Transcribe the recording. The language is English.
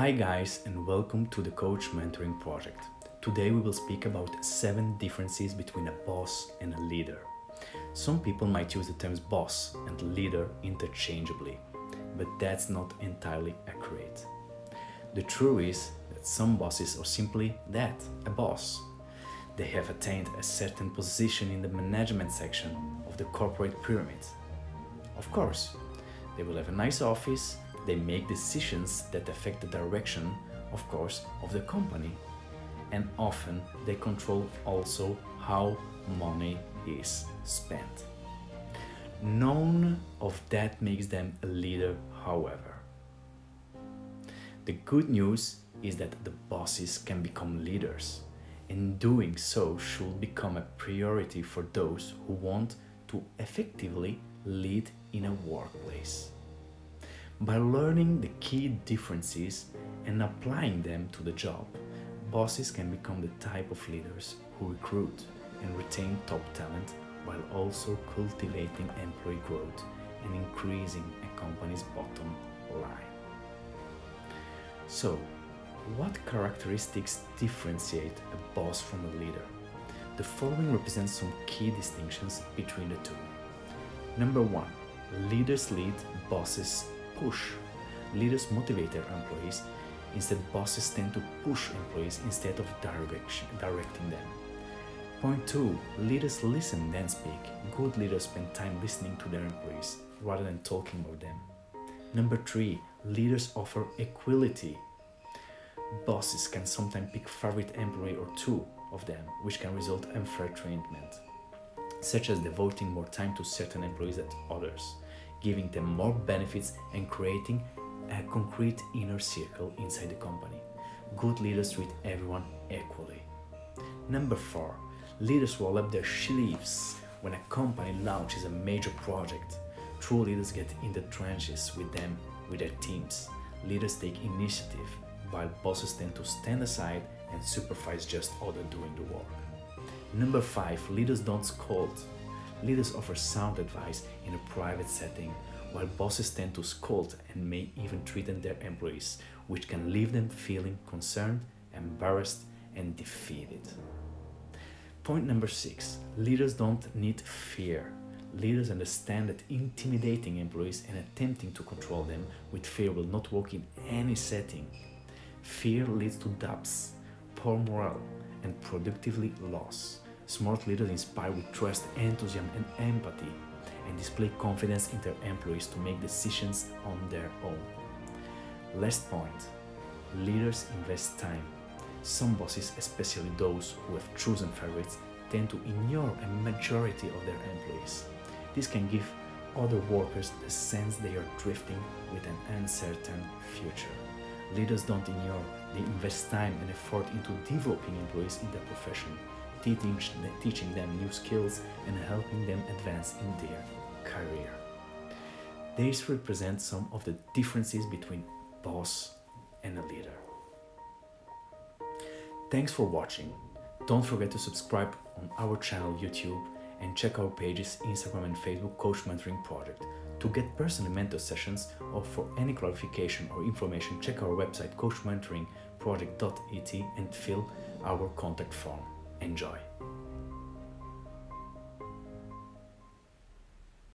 Hi, guys, and welcome to the Coach Mentoring Project. Today, we will speak about seven differences between a boss and a leader. Some people might use the terms boss and leader interchangeably, but that's not entirely accurate. The truth is that some bosses are simply that a boss. They have attained a certain position in the management section of the corporate pyramid. Of course, they will have a nice office, they make decisions that affect the direction, of course, of the company, and often they control also how money is spent. None of that makes them a leader, however. The good news is that the bosses can become leaders, and doing so should become a priority for those who want to effectively lead in a workplace. By learning the key differences and applying them to the job, bosses can become the type of leaders who recruit and retain top talent while also cultivating employee growth and increasing a company's bottom line. So, what characteristics differentiate a boss from a leader? The following represents some key distinctions between the two. Number one, leaders lead, bosses push. Leaders motivate their employees, instead, bosses tend to push employees instead of direction, directing them. Point two, leaders listen then speak. Good leaders spend time listening to their employees rather than talking about them. Number three, leaders offer equality. Bosses can sometimes pick favorite employee or two of them, which can result in unfair treatment, such as devoting more time to certain employees than others, giving them more benefits and creating a concrete inner circle inside the company. Good leaders treat everyone equally. Number four, leaders roll up their sleeves when a company launches a major project. True leaders get in the trenches with them, with their teams. Leaders take initiative, while bosses tend to stand aside and supervise just others doing the work. Number five, leaders don't scold. Leaders offer sound advice in a private setting, while bosses tend to scold and may even threaten their employees, which can leave them feeling concerned, embarrassed, and defeated. Point number six leaders don't need fear. Leaders understand that intimidating employees and attempting to control them with fear will not work in any setting. Fear leads to doubts, poor morale, and productively loss. Smart leaders inspire with trust, enthusiasm, and empathy, and display confidence in their employees to make decisions on their own. Last point leaders invest time. Some bosses, especially those who have chosen favorites, tend to ignore a majority of their employees. This can give other workers the sense they are drifting with an uncertain future. Leaders don't ignore, they invest time and effort into developing employees in their profession, teaching, teaching them new skills and helping them advance in their career. These represent some of the differences between boss and a leader. Thanks for watching. Don't forget to subscribe on our channel YouTube and check our pages Instagram and Facebook Coach Mentoring Project. To get personal mentor sessions or for any clarification or information, check our website coachmentoringproject.it and fill our contact form. Enjoy.